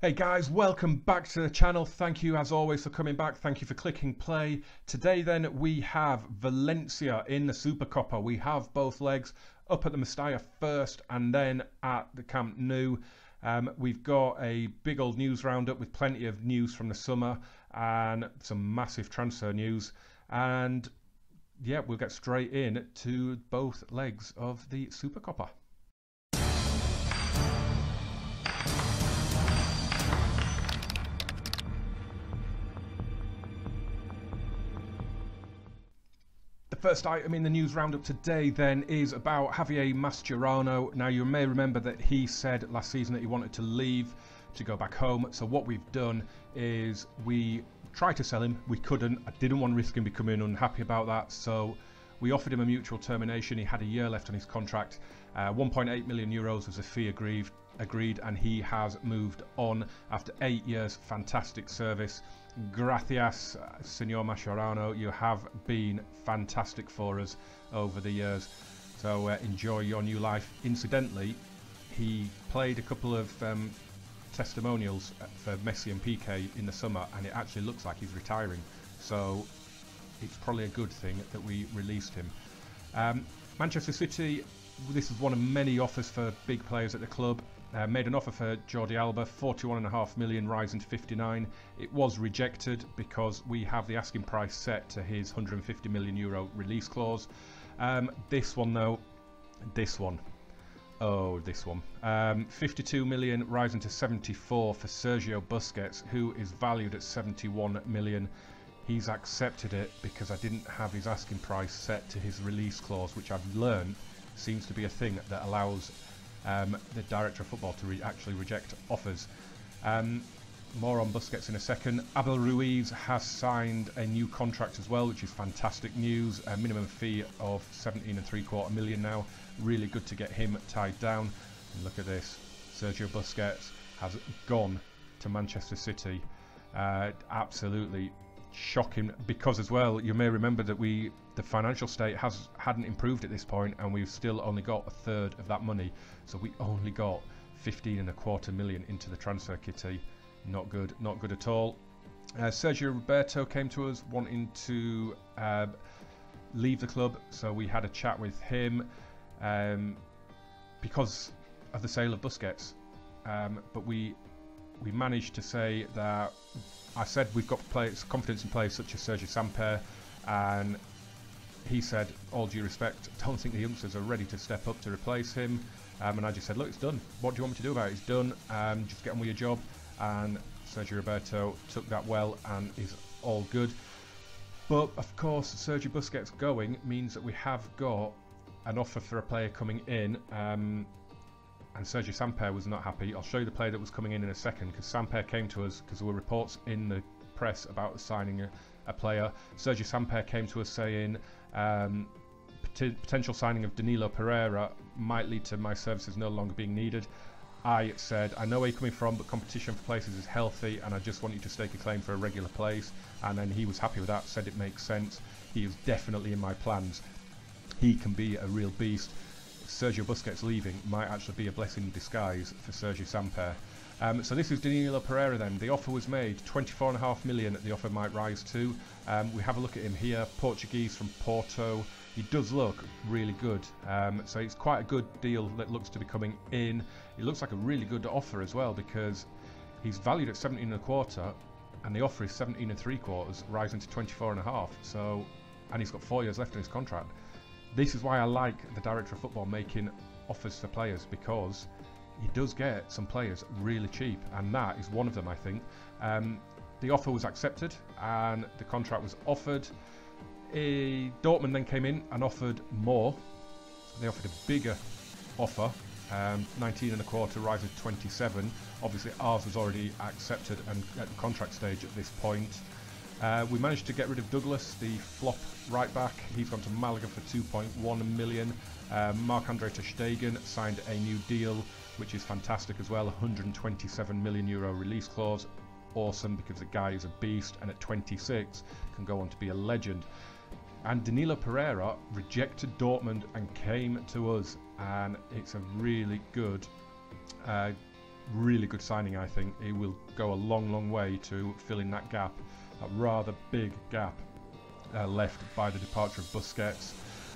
Hey guys, welcome back to the channel. Thank you as always for coming back. Thank you for clicking play. Today then we have Valencia in the Supercopa. We have both legs up at the Mestalla first and then at the Camp Nou. Um, we've got a big old news roundup with plenty of news from the summer and some massive transfer news. And yeah, we'll get straight in to both legs of the Supercopa. First item in the news roundup today then is about Javier Mascherano. Now you may remember that he said last season that he wanted to leave to go back home. So what we've done is we tried to sell him. We couldn't. I didn't want to risk him becoming unhappy about that. So we offered him a mutual termination. He had a year left on his contract. Uh, 1.8 million euros was a fee agreed, agreed, and he has moved on after eight years. Fantastic service. Gracias, Senor Mascherano. You have been fantastic for us over the years. So uh, enjoy your new life. Incidentally, he played a couple of um, testimonials for Messi and Piqué in the summer, and it actually looks like he's retiring. So it's probably a good thing that we released him. Um, Manchester City, this is one of many offers for big players at the club. Uh, made an offer for Jordi Alba, 41.5 million, rising to 59. It was rejected because we have the asking price set to his 150 million euro release clause. Um, this one, though, this one. Oh, this one. Um, 52 million, rising to 74 for Sergio Busquets, who is valued at 71 million. He's accepted it because I didn't have his asking price set to his release clause, which I've learned seems to be a thing that allows um, the director of football to re actually reject offers. Um, more on Busquets in a second. Abel Ruiz has signed a new contract as well, which is fantastic news. A minimum fee of 17 and three quarter million now. Really good to get him tied down. And look at this. Sergio Busquets has gone to Manchester City. Uh, absolutely shocking because as well you may remember that we the financial state has hadn't improved at this point and we've still only got a third of that money. So we only got 15 and a quarter million into the transfer kitty. Not good not good at all. Uh, Sergio Roberto came to us wanting to uh, leave the club. So we had a chat with him um, because of the sale of Busquets. Um, but we we managed to say that I said we've got players, confidence in players such as Sergio Samper, and he said, all due respect, don't think the youngsters are ready to step up to replace him. Um, and I just said, look, it's done. What do you want me to do about it? It's done. Um, just get on with your job. And Sergio Roberto took that well and is all good. But of course, Sergio Busquets going means that we have got an offer for a player coming in. Um, and Sergio Samper was not happy. I'll show you the player that was coming in in a second because Samper came to us because there were reports in the press about signing a, a player. Sergio Samper came to us saying um, pot potential signing of Danilo Pereira might lead to my services no longer being needed. I said, I know where you're coming from, but competition for places is healthy, and I just want you to stake a claim for a regular place. And then he was happy with that, said it makes sense. He is definitely in my plans. He can be a real beast. Sergio Busquets leaving might actually be a blessing in disguise for Sergio Samper. Um, so this is Danilo Pereira then. The offer was made, 24.5 million the offer might rise to. Um, we have a look at him here, Portuguese from Porto. He does look really good. Um, so it's quite a good deal that looks to be coming in. It looks like a really good offer as well because he's valued at 17 and a quarter and the offer is 17 and three quarters, rising to 24 and a half. So, and he's got four years left in his contract. This is why I like the director of football making offers to players because he does get some players really cheap, and that is one of them, I think. Um, the offer was accepted and the contract was offered. A Dortmund then came in and offered more. They offered a bigger offer, um, 19 and a quarter, rising to 27. Obviously, ours was already accepted and at the contract stage at this point. Uh, we managed to get rid of Douglas, the flop right back. He's gone to Malaga for 2.1 million. Uh, Marc-Andre ter Stegen signed a new deal, which is fantastic as well. 127 million euro release clause. Awesome because the guy is a beast and at 26 can go on to be a legend. And Danilo Pereira rejected Dortmund and came to us, and it's a really good uh, really good signing, I think. He will go a long, long way to filling that gap, that rather big gap uh, left by the departure of Busquets.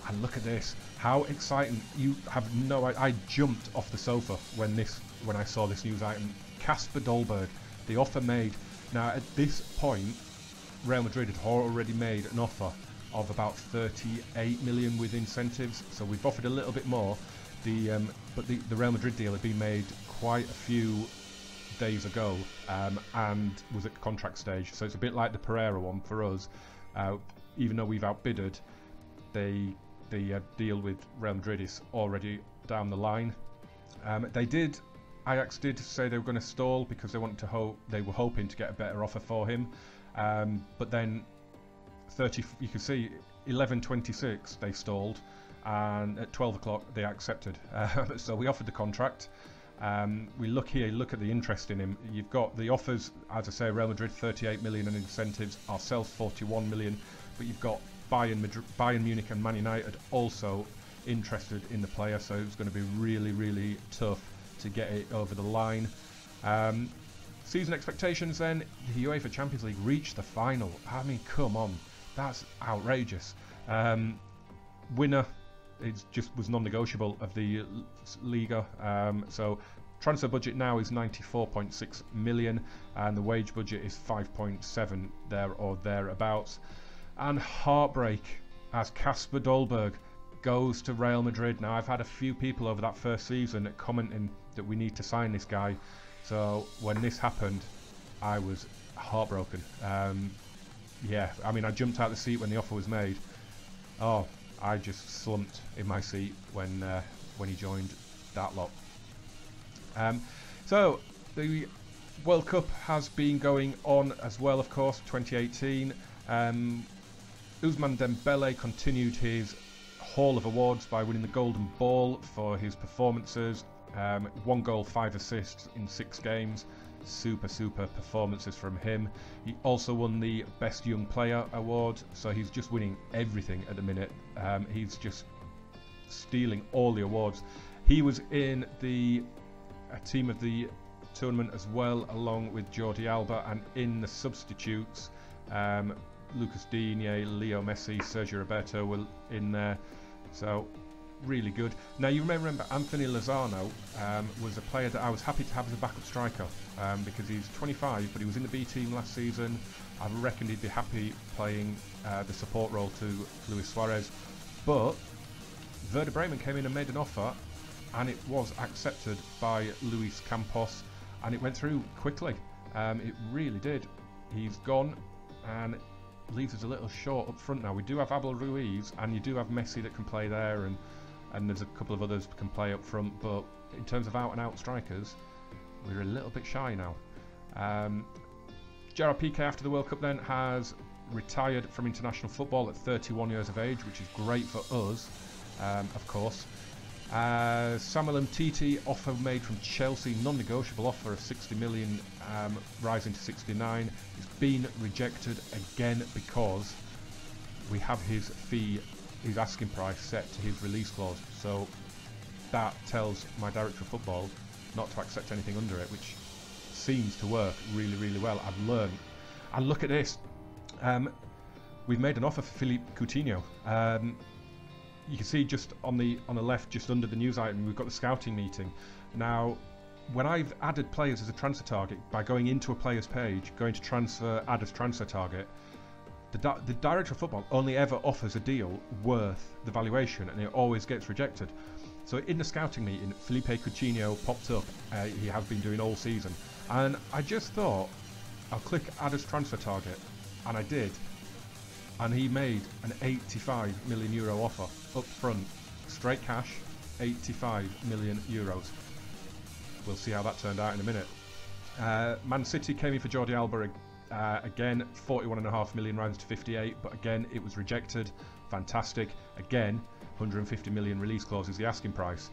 And look at this, how exciting! You have no. I, I jumped off the sofa when this when I saw this news item. Kasper Dolberg, the offer made. Now at this point, Real Madrid had already made an offer of about 38 million with incentives. So we've offered a little bit more. The um, but the, the Real Madrid deal had been made quite a few days ago um, and was at contract stage. So it's a bit like the Pereira one for us. Uh, even though we've outbidded, they the uh, deal with Real Madrid is already down the line. Um, they did, Ajax did say they were going to stall because they wanted to hope they were hoping to get a better offer for him. Um, but then 30, you can see 11:26 they stalled, and at 12 o'clock they accepted. Uh, so we offered the contract. Um, we look here, look at the interest in him. You've got the offers, as I say, Real Madrid 38 million in incentives, ourselves 41 million, but you've got Bayern, Madrid, Bayern Munich and Man United also interested in the player, so it's going to be really, really tough to get it over the line. Um, season expectations then, the UEFA Champions League reached the final. I mean, come on, that's outrageous. Um, winner it just was non-negotiable of the Liga. Um, so transfer budget now is 94.6 million, and the wage budget is 5.7 there or thereabouts. And heartbreak as Kasper Dolberg goes to Real Madrid. Now I've had a few people over that first season commenting that we need to sign this guy. So when this happened, I was heartbroken. Um, yeah, I mean I jumped out the seat when the offer was made. Oh, I just slumped in my seat when uh, when he joined that lot. Um, so the World Cup has been going on as well, of course, 2018. Um, Ousmane Dembele continued his haul of awards by winning the Golden Ball for his performances. Um, one goal, five assists in six games super, super performances from him. He also won the Best Young Player award, so he's just winning everything at the minute. Um, he's just stealing all the awards. He was in the team of the tournament as well, along with Jordi Alba, and in the substitutes, um, Lucas Digne, Leo Messi, Sergio Roberto were in there. So really good. Now you may remember Anthony Lozano um, was a player that I was happy to have as a backup striker um, because he's 25, but he was in the B team last season. I reckoned he'd be happy playing uh, the support role to Luis Suarez, but Werder Bremen came in and made an offer, and it was accepted by Luis Campos, and it went through quickly. Um, it really did. He's gone, and leaves us a little short up front now. We do have Abel Ruiz, and you do have Messi that can play there, and and there's a couple of others can play up front. But in terms of out and out strikers, we're a little bit shy now. Um, Gerard Piqué after the World Cup then has retired from international football at 31 years of age, which is great for us, um, of course. Uh, Samuel Umtiti offer made from Chelsea, non-negotiable offer of 60 million, um, rising to 69. It's been rejected again because we have his fee his asking price set to his release clause. So that tells my director of football not to accept anything under it, which seems to work really, really well. I've learned. And look at this. Um, we've made an offer for Philippe Coutinho. Um, you can see just on the on the left, just under the news item, we've got the scouting meeting. Now, when I've added players as a transfer target by going into a player's page, going to transfer, add as transfer target, the, di- the director of football only ever offers a deal worth the valuation and it always gets rejected. So in the scouting meeting, Philippe Coutinho popped up. Uh, he has been doing all season. And I just thought, I'll click add as transfer target. And I did. And he made an 85 million euro offer up front. Straight cash, 85 million euros. We'll see how that turned out in a minute. Uh, Man City came in for Jordi Alba uh, again, 41.5 million rounds to 58, but again, it was rejected. Fantastic. Again, 150 million release clause is the asking price.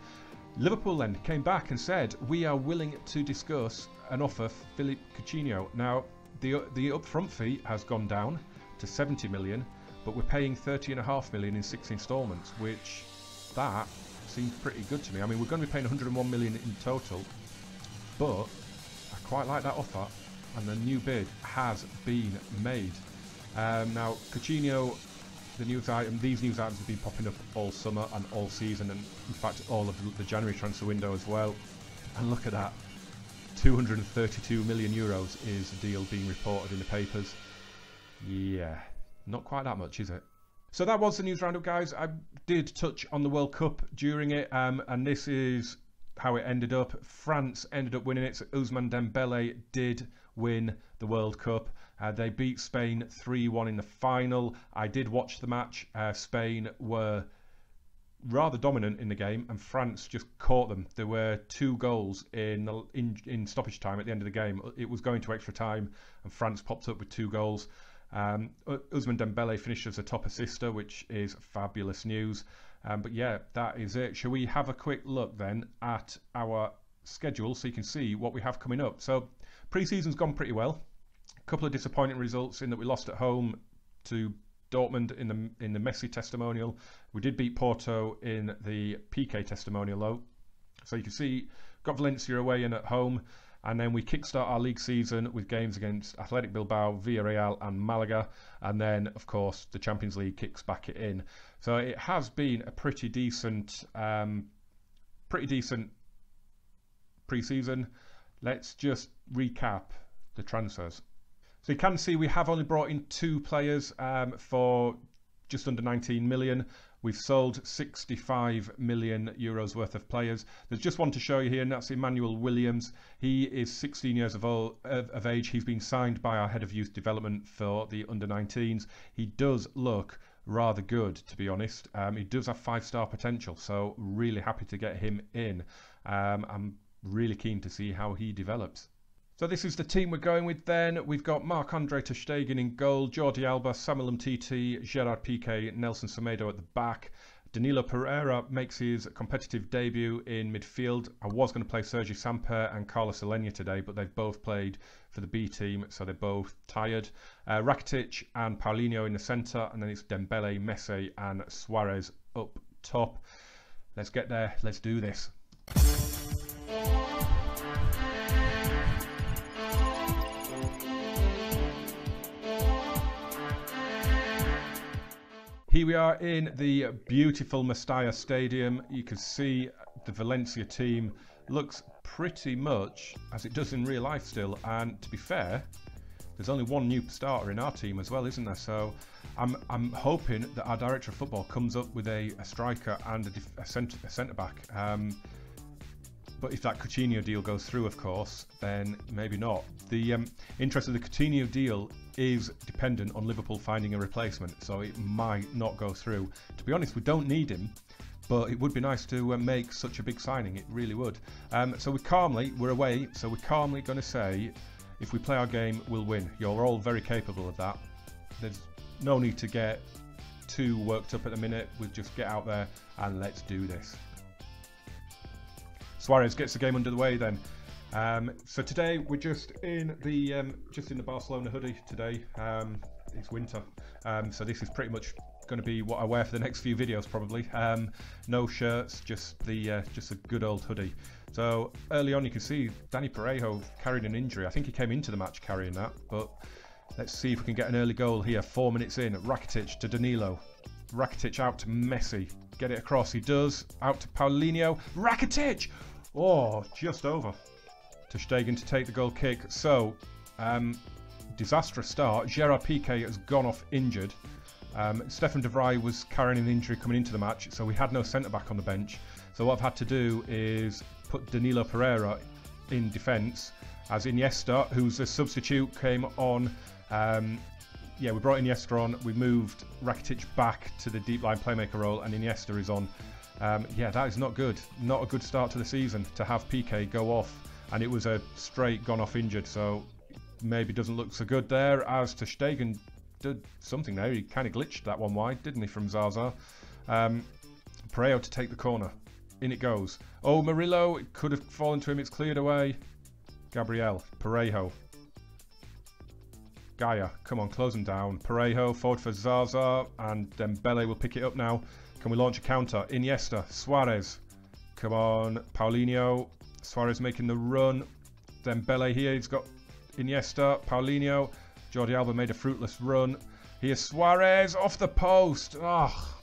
Liverpool then came back and said, We are willing to discuss an offer for Philippe Coutinho. Now, the, the upfront fee has gone down to 70 million, but we're paying 30.5 million in six instalments, which that seems pretty good to me. I mean, we're going to be paying 101 million in total, but I quite like that offer, and the new bid has been made. Um, now, Coutinho, the news item, these news items have been popping up all summer and all season, and in fact all of the January transfer window as well. And look at that, 232 million euros is the deal being reported in the papers. Yeah, not quite that much, is it? So that was the news roundup, guys. I did touch on the World Cup during it, um, and this is how it ended up. France ended up winning it. So Ousmane Dembele did win the World Cup. Uh, they beat Spain 3-1 in the final. I did watch the match. Uh, Spain were rather dominant in the game, and France just caught them. There were two goals in, in in stoppage time at the end of the game. It was going to extra time, and France popped up with two goals. Um, Ousmane Dembele finished as a top assister, which is fabulous news. Um, but yeah, that is it. Shall we have a quick look then at our schedule so you can see what we have coming up? So pre-season's gone pretty well. A couple of disappointing results in that we lost at home to Dortmund in the in the Messi testimonial. We did beat Porto in the Piqué testimonial though. So you can see got Valencia away and at home. And then we kickstart our league season with games against Athletic Bilbao, Villarreal, and Malaga. And then, of course, the Champions League kicks back in. So it has been a pretty decent, um, pretty decent pre-season. Let's just recap the transfers. So you can see we have only brought in two players um, for just under 19 million. We've sold 65 million euros worth of players. There's just one to show you here, and that's Emmanuel Williams. He is 16 years of, old, of, age. He's been signed by our head of youth development for the under 19s. He does look rather good, to be honest. Um, he does have five star potential, so really happy to get him in. Um, I'm really keen to see how he develops. So this is the team we're going with then. We've got Marc-Andre Ter Stegen in goal, Jordi Alba, Samuel Umtiti, Gerard Piqué, Nelson Semedo at the back. Danilo Pereira makes his competitive debut in midfield. I was going to play Sergi Samper and Carlos Aleñá today, but they've both played for the B team, so they're both tired. Uh, Rakitic and Paulinho in the centre, and then it's Dembele, Messi, and Suarez up top. Let's get there. Let's do this. Here we are in the beautiful Mestalla Stadium. You can see the Valencia team looks pretty much as it does in real life still. And to be fair, there's only one new starter in our team as well, isn't there? So I'm I'm hoping that our director of football comes up with a, a striker and a, a, centre, a centre back. Um, but if that Coutinho deal goes through, of course, then maybe not. The um, interest of the Coutinho deal is dependent on Liverpool finding a replacement, so it might not go through. To be honest, we don't need him, but it would be nice to uh, make such a big signing. It really would. Um, so we calmly, we're away, so we're calmly going to say, if we play our game, we'll win. You're all very capable of that. There's no need to get too worked up at the minute. We'll just get out there and let's do this. Suarez gets the game under the way then. Um, so today we're just in the um, just in the Barcelona hoodie today. Um, it's winter, um, so this is pretty much going to be what I wear for the next few videos probably. Um, no shirts, just the uh, just a good old hoodie. So early on you can see Dani Parejo carried an injury. I think he came into the match carrying that, but let's see if we can get an early goal here. Four minutes in, Rakitic to Danilo. Rakitic out to Messi. Get it across. He does. Out to Paulinho. Rakitic! Oh, just over. Ter Stegen to take the goal kick. So, um, disastrous start. Gerard Piqué has gone off injured. Um, Stefan de Vrij was carrying an injury coming into the match, so we had no centre back on the bench. So what I've had to do is put Danilo Pereira in defence, as Iniesta, who's a substitute, came on. Um, yeah, we brought Iniesta on. We moved Rakitic back to the deep line playmaker role, and Iniesta is on. Um, yeah, that is not good. Not a good start to the season to have Piqué go off, and it was a straight gone off injured. So maybe doesn't look so good there. As Ter Stegen did something there, he kind of glitched that one wide, didn't he, from Zaza? Um, Parejo to take the corner. In it goes. Oh, Murillo, it could have fallen to him. It's cleared away. Gabriel, Parejo. Gayà, come on, close him down. Parejo, forward for Zaza, and Dembele will pick it up now. Can we launch a counter? Iniesta, Suarez. Come on, Paulinho. Suarez making the run. Dembele here. He's got Iniesta, Paulinho. Jordi Alba made a fruitless run. Here's Suarez off the post. Oh.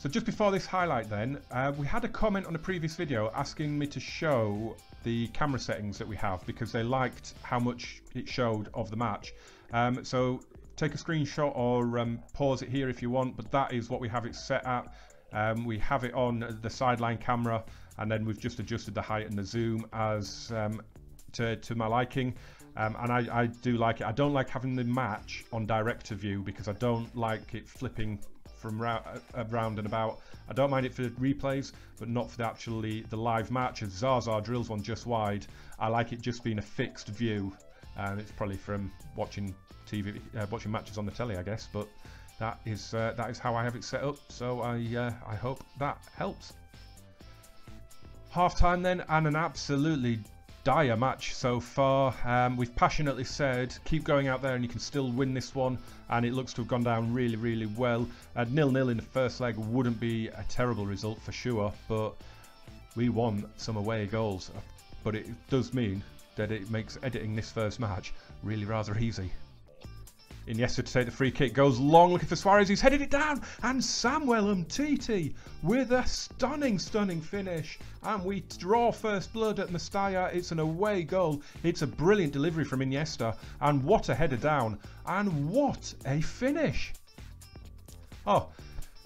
So just before this highlight then, uh, we had a comment on a previous video asking me to show the camera settings that we have because they liked how much it showed of the match. Um, so take a screenshot or um, pause it here if you want, but that is what we have it set at. Um, we have it on the sideline camera and then we've just adjusted the height and the zoom as um, to, to my liking. Um, and I, I, do like it. I don't like having the match on director view because I don't like it flipping from ra around and about. I don't mind it for replays, but not for the actually the live match. As Zaza drills one just wide, I like it just being a fixed view. And it's probably from watching TV, uh, watching matches on the telly, I guess. But that is uh, that is how I have it set up. So I uh, I hope that helps. Half time then, and an absolutely dire match so far. Um, we've passionately said keep going out there and you can still win this one, and it looks to have gone down really, really well. Uh, nil nil in the first leg wouldn't be a terrible result for sure, but we want some away goals. But it does mean that it makes editing this first match really rather easy. Iniesta to take the free kick, goes long looking for Suarez, he's headed it down, and Samuel Umtiti with a stunning, stunning finish. And we draw first blood at Mestalla, it's an away goal, it's a brilliant delivery from Iniesta, and what a header down, and what a finish. Oh,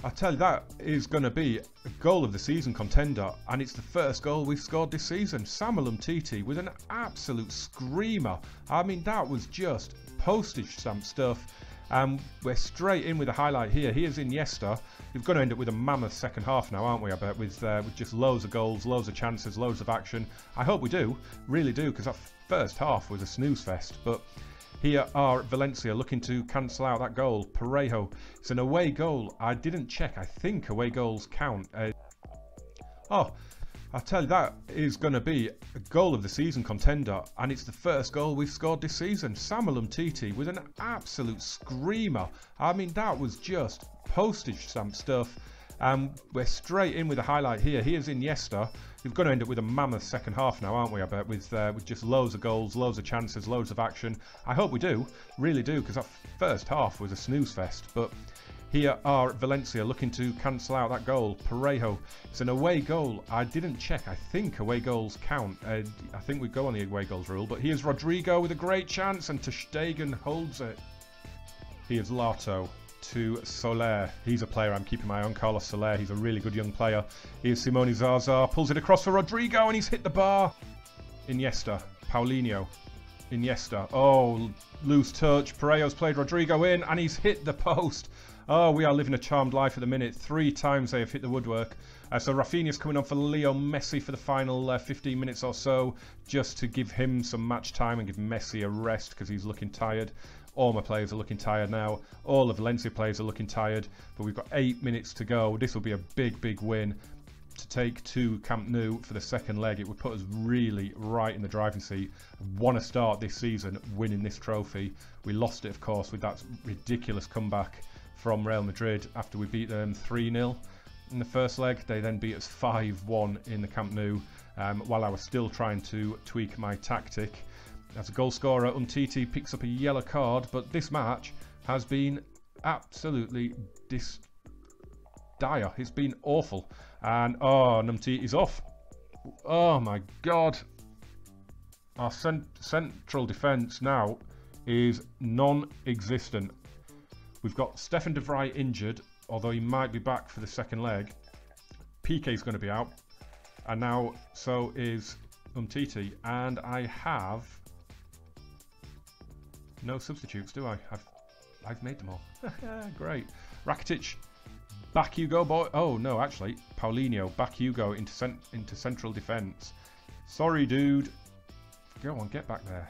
I tell you, that is going to be a goal of the season contender, and it's the first goal we've scored this season. Samuel Umtiti with an absolute screamer. I mean, that was just postage stamp stuff. And we're straight in with a highlight here. Here's Iniesta. We're going to end up with a mammoth second half now, aren't we? I bet with uh, with just loads of goals, loads of chances, loads of action. I hope we do, really do, because that first half was a snooze fest. But here are Valencia looking to cancel out that goal. Parejo. It's an away goal. I didn't check. I think away goals count. Uh, oh, I tell you, that is going to be a goal of the season contender, and it's the first goal we've scored this season. Samuel Umtiti with an absolute screamer. I mean, that was just postage stamp stuff. And we're straight in with a highlight here. Here's Iniesta. We're going to end up with a mammoth second half now, aren't we? I bet with uh, with just loads of goals, loads of chances, loads of action. I hope we do, really do, because that first half was a snooze fest. But here are Valencia looking to cancel out that goal. Parejo. It's an away goal. I didn't check. I think away goals count. Uh, I think we go on the away goals rule. But here's Rodrigo with a great chance and ter Stegen holds it. Here's Lato to Soler. He's a player I'm keeping my on. Carlos Soler. He's a really good young player. Here's Simone Zaza. Pulls it across for Rodrigo and he's hit the bar. Iniesta. Paulinho. Iniesta. Oh, loose touch. Parejo's played Rodrigo in and he's hit the post. Oh, we are living a charmed life at the minute. Three times they have hit the woodwork. Uh, so Rafinha's coming on for Leo Messi for the final uh, 15 minutes or so, just to give him some match time and give Messi a rest because he's looking tired. All my players are looking tired now. All the Valencia players are looking tired. But we've got eight minutes to go. This will be a big, big win to take to Camp Nou for the second leg. It would put us really right in the driving seat. Want to start this season winning this trophy. We lost it, of course, with that ridiculous comeback from Real Madrid after we beat them 3-0 in the first leg. They then beat us 5-1 in the Camp Nou um, while I was still trying to tweak my tactic. As a goal scorer, picks up a yellow card, but this match has been absolutely dis dire. It's been awful. And, oh, Umtiti is off. Oh my god. Our cent central defence now is non-existent. We've got Stefan de Vrij injured, although he might be back for the second leg. is going to be out. And now so is Umtiti. And I have no substitutes, do I? I've, I've made them all. Great. Rakitic, back you go, boy. Oh, no, actually. Paulinho, back you go into, cent into central defence. Sorry, dude. Go on, get back there.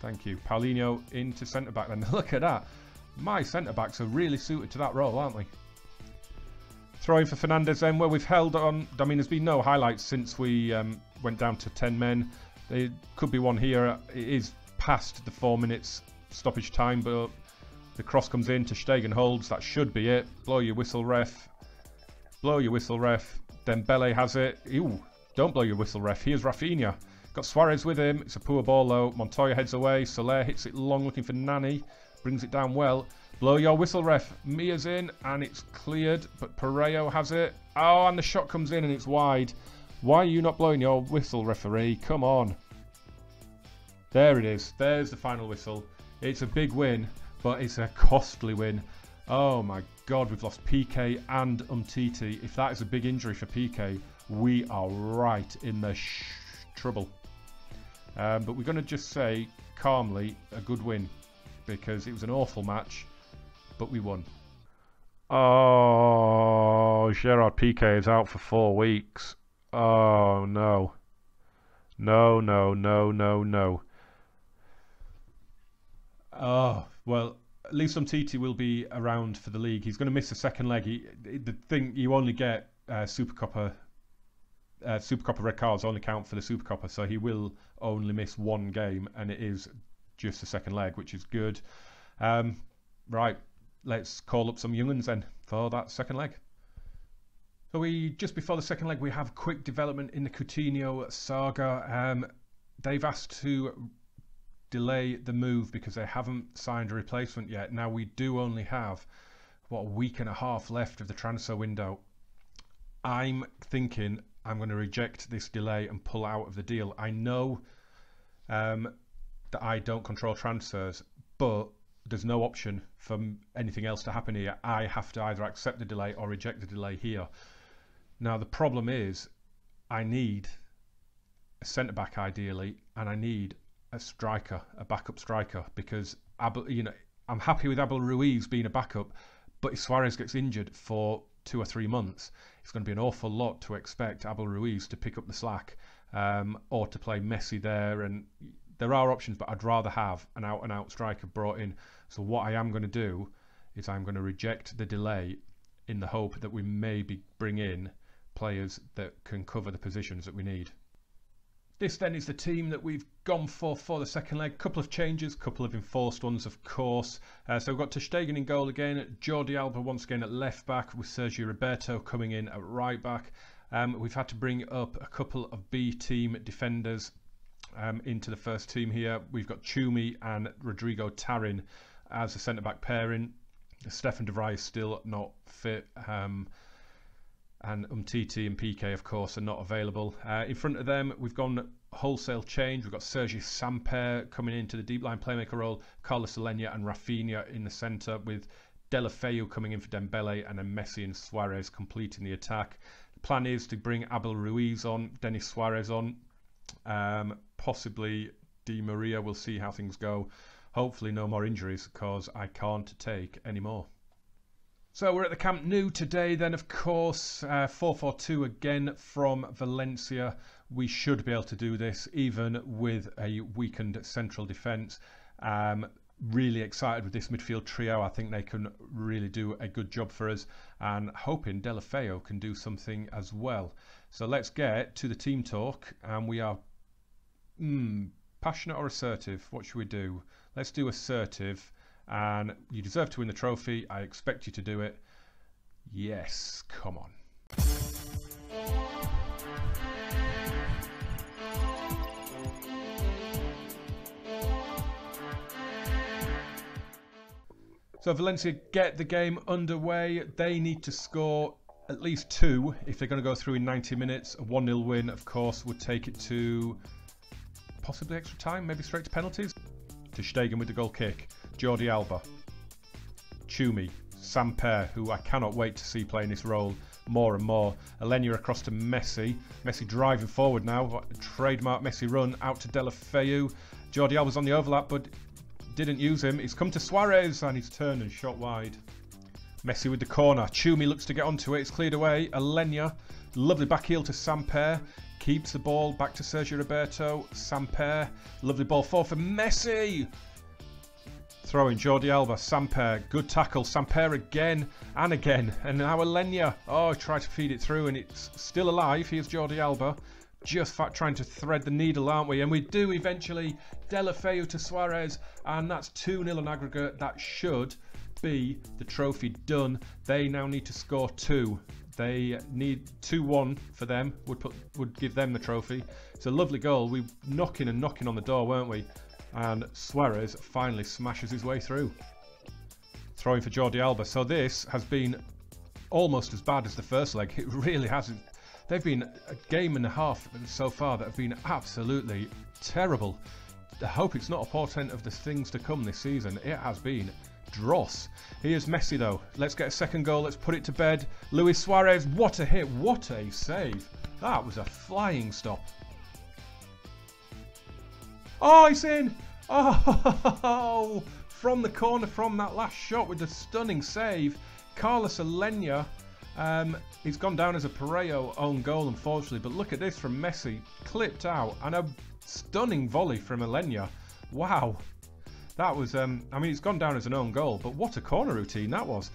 Thank you. Paulinho into centre back then. Look at that. My centre-backs are really suited to that role, aren't we? Throwing for Fernandez then, where we've held on. I mean, there's been no highlights since we um, went down to 10 men. There could be one here. It is past the four minutes stoppage time, but the cross comes in ter Stegen holds. That should be it. Blow your whistle, ref. Blow your whistle, ref. Dembele has it. Ew, don't blow your whistle, ref. Here's Rafinha. Got Suarez with him. It's a poor ball though. Montoya heads away. Soler hits it long looking for Nani. Brings it down well. Blow your whistle, ref. Mia's in and it's cleared, but Parejo has it. Oh, and the shot comes in and it's wide. Why are you not blowing your whistle, referee? Come on. There it is. There's the final whistle. It's a big win, but it's a costly win. Oh my god, we've lost Piqué and Umtiti. If that is a big injury for Piqué, we are right in the trouble. Um, but we're going to just say calmly a good win because it was an awful match, but we won. Oh, Gerard Piqué is out for four weeks. Oh no. No, no, no, no, no. Oh, well, at least Umtiti will be around for the league. He's going to miss the second leg. He, the thing you only get uh, Supercopa, uh, Supercopa red cards only count for the Supercopa, so he will only miss one game, and it is just the second leg, which is good. Um, right, let's call up some younguns then for that second leg. So we just before the second leg, we have quick development in the Coutinho saga. Um, they've asked to delay the move because they haven't signed a replacement yet. Now we do only have what a week and a half left of the transfer window. I'm thinking I'm going to reject this delay and pull out of the deal. I know um, that I don't control transfers, but there's no option for anything else to happen here. I have to either accept the delay or reject the delay here. Now the problem is, I need a centre back ideally, and I need a striker, a backup striker, because Abel, you know I'm happy with Abel Ruiz being a backup, but if Suarez gets injured for two or three months, it's going to be an awful lot to expect Abel Ruiz to pick up the slack um, or to play Messi there. And there are options, but I'd rather have an out and out striker brought in. So what I am going to do is I'm going to reject the delay in the hope that we maybe bring in players that can cover the positions that we need. This then is the team that we've gone for for the second leg. Couple of changes, couple of enforced ones, of course. Uh, so we've got ter Stegen in goal again. Jordi Alba once again at left back with Sergio Roberto coming in at right back. Um, we've had to bring up a couple of B team defenders um, into the first team here. We've got Chumi and Rodrigo Tarin as a centre back pairing. Stefan de Vrij is still not fit. Um, and Umtiti and Piqué, of course, are not available. Uh, in front of them, we've gone wholesale change. We've got Sergi Samper coming into the deep line playmaker role, Carlos Aleñá and Rafinha in the centre, with Deulofeu coming in for Dembele, and then Messi and Suarez completing the attack. The plan is to bring Abel Ruiz on, Denis Suarez on, um, possibly Di Maria. We'll see how things go. Hopefully, no more injuries because I can't take any more. So we're at the Camp Nou today then of course, 4-4-2 uh, again from Valencia. We should be able to do this even with a weakened central defence. Um, really excited with this midfield trio. I think they can really do a good job for us and hoping Deulofeu can do something as well. So let's get to the team talk and we are mm, passionate or assertive. What should we do? Let's do assertive and you deserve to win the trophy. I expect you to do it. Yes, come on. So Valencia get the game underway. They need to score at least two if they're going to go through in 90 minutes. A 1 0 win, of course, would take it to possibly extra time, maybe straight to penalties. Ter Stegen with the goal kick. Jordi Alba, Chumi, Samper, who I cannot wait to see playing this role more and more. Aleñá across to Messi. Messi driving forward now. Trademark Messi run out to Deulofeu. Jordi Alba's on the overlap, but didn't use him. He's come to Suarez and he's turned and shot wide. Messi with the corner. Chumi looks to get onto it. It's cleared away. Aleñá, lovely back heel to Samper. Keeps the ball back to Sergio Roberto. Samper, lovely ball forward for Messi. Throwing Jordi Alba, Samper, good tackle, Samper again and again, and now Aleñá. Oh, try to feed it through, and it's still alive. Here's Jordi Alba, just trying to thread the needle, aren't we? And we do eventually. Deulofeu to Suarez, and that's 2 0 on aggregate. That should be the trophy done. They now need to score two. They need 2-1 for them. Would put would give them the trophy. It's a lovely goal. We knocking and knocking on the door, weren't we? And Suarez finally smashes his way through. Throwing for Jordi Alba. So this has been almost as bad as the first leg. It really hasn't. They've been a game and a half so far that have been absolutely terrible. I hope it's not a portent of the things to come this season. It has been dross. Here's Messi though. Let's get a second goal. Let's put it to bed. Luis Suarez. What a hit. What a save. That was a flying stop. Oh, he's in. Oh, from the corner from that last shot with the stunning save. Carlos Aleñá. Um, he's gone down as a Parejo own goal, unfortunately. But look at this from Messi. Clipped out. And a stunning volley from Aleñá. Wow. That was, um, I mean, it's gone down as an own goal, but what a corner routine that was.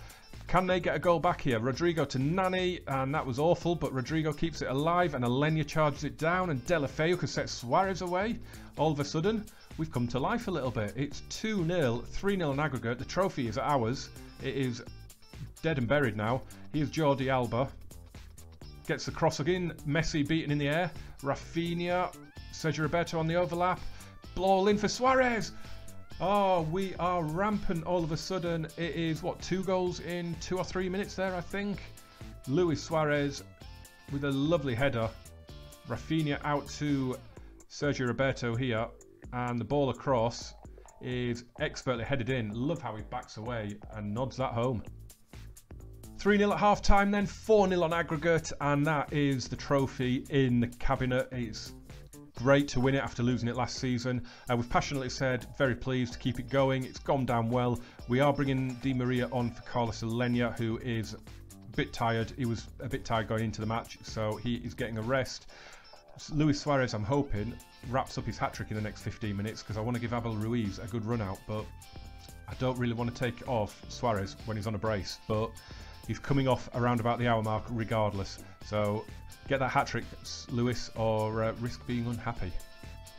Can they get a goal back here? Rodrigo to Nani, and that was awful, but Rodrigo keeps it alive, and Aleñá charges it down, and Deulofeu can set Suarez away. All of a sudden, we've come to life a little bit. It's 2-0, 3-0 in aggregate. The trophy is ours. It is dead and buried now. Here's Jordi Alba. Gets the cross again. Messi beaten in the air. Rafinha. Sergio Roberto on the overlap. Ball in for Suarez. Oh, we are rampant all of a sudden. It is, what, two goals in two or three minutes there, I think? Luis Suarez with a lovely header. Rafinha out to Sergio Roberto here. And the ball across is expertly headed in. Love how he backs away and nods that home. 3 0 at half time, then 4 0 on aggregate, and that is the trophy in the cabinet. It's great to win it after losing it last season. Uh, we've passionately said very pleased to keep it going. It's gone down well. We are bringing Di Maria on for Carlos Aleñá, who is a bit tired. He was a bit tired going into the match, so he is getting a rest. Luis Suarez, I'm hoping, wraps up his hat trick in the next 15 minutes because I want to give Abel Ruiz a good run out, but I don't really want to take off Suarez when he's on a brace. But he's coming off around about the hour mark regardless. So Get that hat trick, Lewis, or uh, risk being unhappy.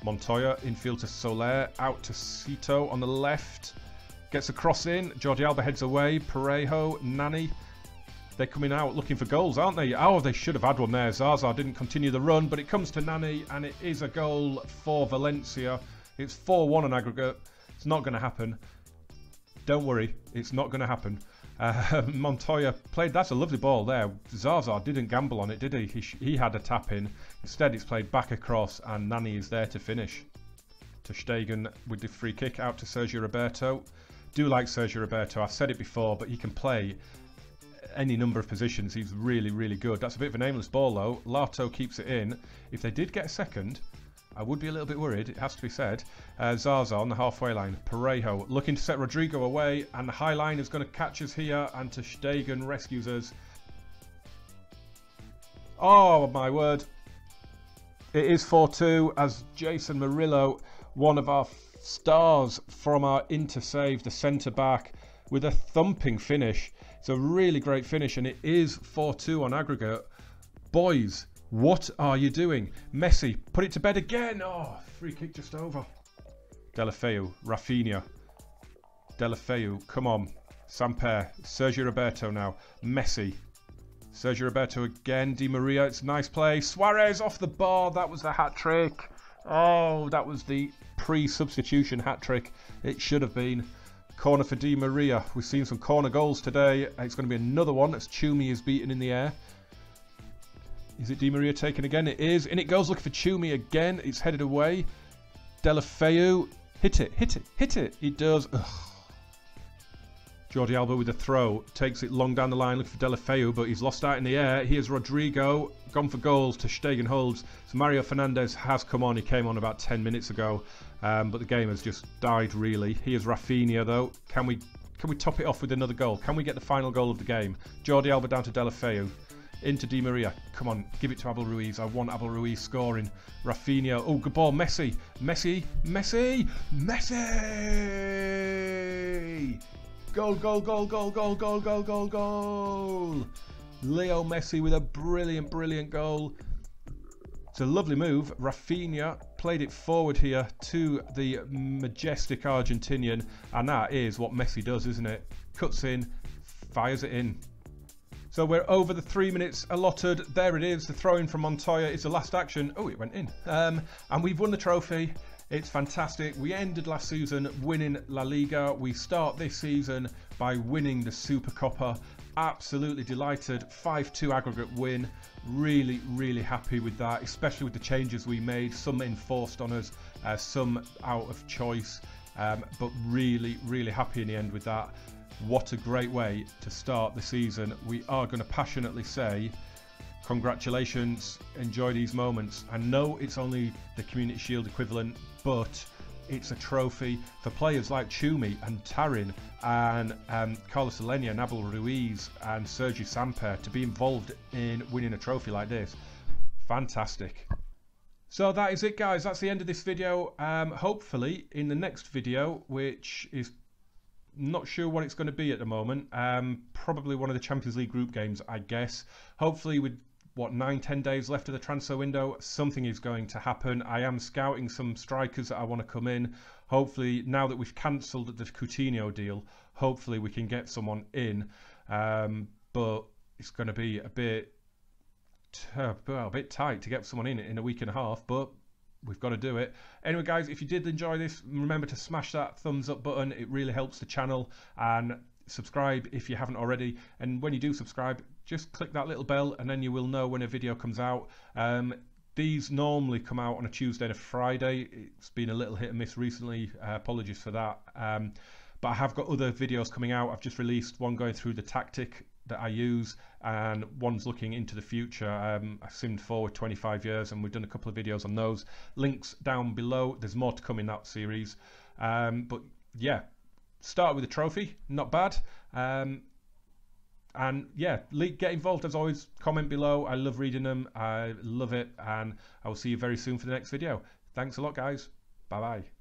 Montoya infield to Soler, out to Sito on the left. Gets a cross in. Jordi Alba heads away. Parejo, Nani. They're coming out looking for goals, aren't they? Oh, they should have had one there. Zaza didn't continue the run, but it comes to Nani, and it is a goal for Valencia. It's 4 1 on aggregate. It's not going to happen. Don't worry, it's not going to happen. Uh, Montoya played, that's a lovely ball there. Zaza didn't gamble on it, did he? He, he had a tap in. Instead, it's played back across, and Nani is there to finish. Ter Stegen with the free kick out to Sergio Roberto. Do like Sergio Roberto, I've said it before, but he can play any number of positions. He's really, really good. That's a bit of a nameless ball, though. Lato keeps it in. If they did get a second, I would be a little bit worried, it has to be said. Uh, Zaza on the halfway line. Parejo looking to set Rodrigo away, and the high line is going to catch us here, and ter Stegen rescues us. Oh, my word. It is 4-2 as Jeison Murillo, one of our stars from our Inter save, the centre-back, with a thumping finish. It's a really great finish, and it is 4-2 on aggregate. Boys, what are you doing? Messi, put it to bed again. Oh, free kick just over. Deulofeu, Rafinha. Deulofeu, come on. Samper, Sergio Roberto now. Messi. Sergio Roberto again. Di Maria, it's a nice play. Suarez off the bar. That was the hat trick. Oh, that was the pre-substitution hat trick. It should have been. Corner for Di Maria. We've seen some corner goals today. It's going to be another one as Chumi is beaten in the air. Is it Di Maria taken again? It is. And it goes looking for Chumi again. It's headed away. Deulofeu. Hit it, hit it, hit it. He does. Ugh. Jordi Alba with a throw. Takes it long down the line looking for Deulofeu, but he's lost out in the air. Here's Rodrigo. Gone for goals ter Stegen holds. So Mario Fernandez has come on. He came on about 10 minutes ago. Um, but the game has just died really. Here's Rafinha though. Can we can we top it off with another goal? Can we get the final goal of the game? Jordi Alba down to Deulofeu into Di Maria. Come on, give it to Abel Ruiz. I want Abel Ruiz scoring. Rafinha. Oh, good ball. Messi. Messi. Messi. Messi. Goal, goal, goal, goal, goal, goal, goal, goal, goal. Leo Messi with a brilliant, brilliant goal. It's a lovely move. Rafinha played it forward here to the majestic Argentinian, and that is what Messi does, isn't it? Cuts in, fires it in. So we're over the three minutes allotted. There it is. The throw in from Montoya is the last action. Oh, it went in. Um, and we've won the trophy. It's fantastic. We ended last season winning La Liga. We start this season by winning the Supercopa. Absolutely delighted. 5 2 aggregate win. Really, really happy with that, especially with the changes we made. Some enforced on us, uh, some out of choice. Um, but really, really happy in the end with that. What a great way to start the season. We are going to passionately say, congratulations, enjoy these moments. I know it's only the Community Shield equivalent, but it's a trophy for players like Chumi and Tarin and um, Carlos Aleñá, Abel Ruiz and Sergi Samper to be involved in winning a trophy like this. Fantastic. So that is it guys, that's the end of this video. Um, hopefully in the next video, which is not sure what it's going to be at the moment, um, probably one of the Champions League group games I guess. Hopefully with what nine ten days left of the transfer window something is going to happen. I am scouting some strikers that i want to come in. Hopefully now that we've cancelled the coutinho deal hopefully we can get someone in. Um, but it's going to be a bit well, a bit tight to get someone in in a week and a half but we've got to do it anyway guys if you did enjoy this remember to smash that thumbs up button it really helps the channel and subscribe if you haven't already and when you do subscribe just click that little bell and then you will know when a video comes out. Um, these normally come out on a Tuesday and a Friday. It's been a little hit and miss recently. Uh, apologies for that. Um, but I have got other videos coming out. I've just released one going through the tactic that I use, and one's looking into the future. Um, I've simmed forward 25 years, and we've done a couple of videos on those. Links down below. There's more to come in that series. Um, but yeah, start with a trophy, not bad. Um, and yeah, get involved as always. Comment below. I love reading them. I love it, and I will see you very soon for the next video. Thanks a lot, guys. Bye bye.